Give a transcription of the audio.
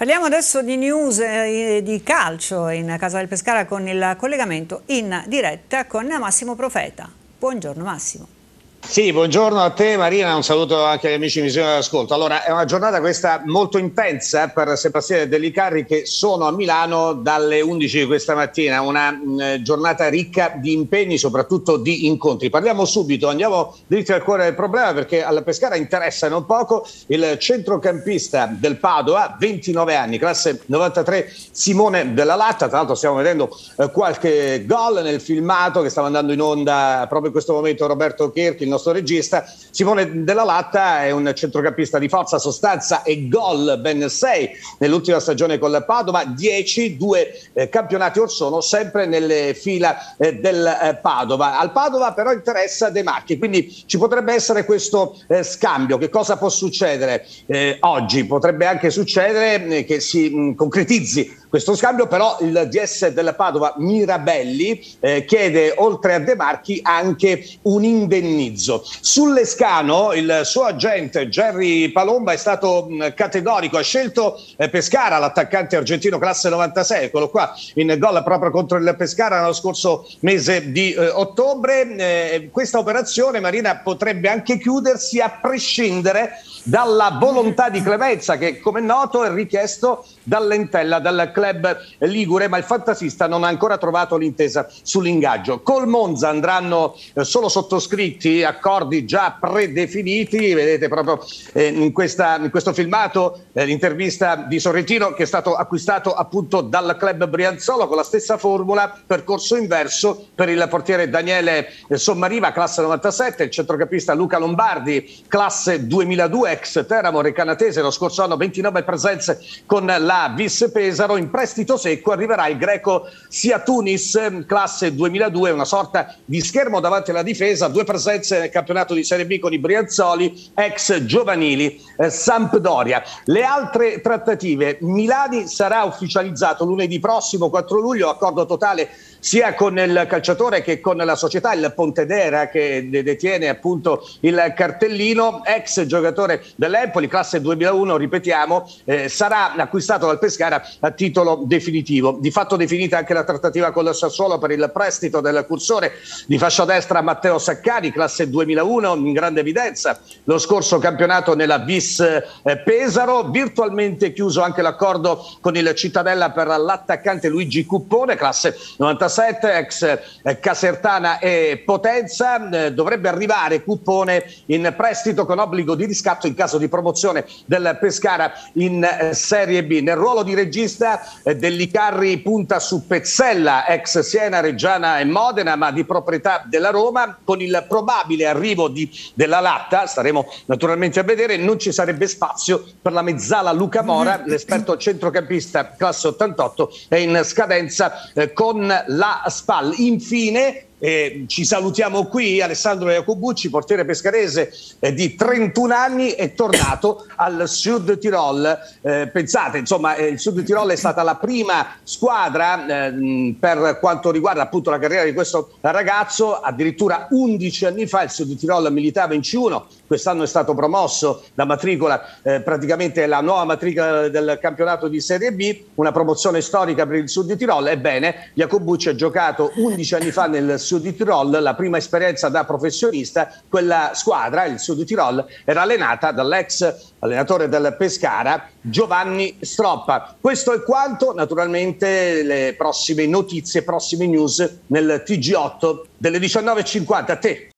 Parliamo adesso di news eh, di calcio in Casa del Pescara con il collegamento in diretta con Massimo Profeta. Buongiorno Massimo. Sì, buongiorno a te Marina, un saluto anche agli amici di Visione d'Ascolto. Allora, è una giornata questa molto intensa per Sebastiano Dellicarri che sono a Milano dalle 11 di questa mattina, una mh, mm, giornata ricca di impegni, soprattutto di incontri. Parliamo subito, andiamo dritti al cuore del problema perché alla Pescara interessa non poco il centrocampista del Padova, 29 anni, classe 93, Simone Della Latta. Tra l'altro stiamo vedendo eh, qualche gol nel filmato che stava andando in onda proprio in questo momento Roberto Cherchi, nostro regista. Simone Della Latta è un centrocampista di forza, sostanza e gol, ben 6 nell'ultima stagione con la Padova, 10, due eh, campionati or sono, sempre nelle fila eh, del eh, Padova. Al Padova però interessa De Marchi, quindi ci potrebbe essere questo eh, scambio. Che cosa può succedere eh, oggi? Potrebbe anche succedere eh, che si mh, concretizzi questo scambio, però il DS della Padova Mirabelli chiede oltre a De Marchi anche un indennizzo. Sull'Escano il suo agente Jerry Palomba è stato categorico, ha scelto eh, Pescara, l'attaccante argentino classe 96, eccolo qua in gol proprio contro il Pescara nello scorso mese di eh, ottobre. Eh, questa operazione Marina potrebbe anche chiudersi a prescindere dalla volontà di clemenza che come noto è richiesto dall'Entella, dal club Ligure, ma il fantasista non ha ancora trovato l'intesa sull'ingaggio. Col Monza andranno eh, solo sottoscritti accordi già predefiniti, vedete proprio eh, in, questa, in, questo filmato eh, l'intervista di Sorrentino che è stato acquistato appunto dal club Brianzolo con la stessa formula, percorso inverso per il portiere Daniele Sommariva, classe 97, il centrocampista Luca Lombardi, classe 2002, ex Teramo Recanatese, lo scorso anno 29 presenze con la Vis Pesaro, in prestito secco arriverà il greco Sia Tunis, classe 2002, una sorta di schermo davanti alla difesa, due presenze nel campionato di Serie B con i Brianzoli, ex giovanili eh, Sampdoria. Le altre trattative, Milani sarà ufficializzato lunedì prossimo 4 luglio, accordo totale sia con il calciatore che con la società, il Pontedera che detiene appunto il cartellino, ex giocatore dell'Empoli, classe 2001, ripetiamo, eh, sarà acquistato dal Pescara a titolo definitivo. Di fatto definita anche la trattativa con il Sassuolo per il prestito del cursore di fascia destra Matteo Saccari, classe 2001, in grande evidenza. Lo scorso campionato nella Vis eh, Pesaro, virtualmente chiuso anche l'accordo con il Cittadella per l'attaccante Luigi Cuppone, classe 96 97, ex eh, Casertana e Potenza, eh, dovrebbe arrivare Cuppone in prestito con obbligo di riscatto in caso di promozione del Pescara in eh, Serie B. Nel ruolo di regista Dellicarri punta su Pezzella, ex Siena, Reggiana e Modena, ma di proprietà della Roma, con il probabile arrivo di, della Latta, staremo naturalmente a vedere, non ci sarebbe spazio per la mezzala Luca Mora, l'esperto centrocampista classe 88 è in scadenza eh, con la la SPAL. Infine, eh, ci salutiamo qui, Alessandro Iacobucci, portiere pescarese eh, di 31 anni, è tornato al Sud Tirol. Eh, pensate, insomma, eh, il Sud Tirol è stata la prima squadra eh, per quanto riguarda appunto la carriera di questo ragazzo, addirittura 11 anni fa il Sud Tirol militava in C1, quest'anno è stato promosso la matricola, eh, praticamente la nuova matricola del campionato di Serie B, una promozione storica per il Sud Tirol. Ebbene, Iacobucci ha giocato 11 anni fa nel Sud Tirol, la prima esperienza da professionista, quella squadra, il Sud Tirol, era allenata dall'ex allenatore del Pescara, Giovanni Stroppa. Questo è quanto, naturalmente le prossime notizie, prossime news nel TG8 delle 19.50. A te.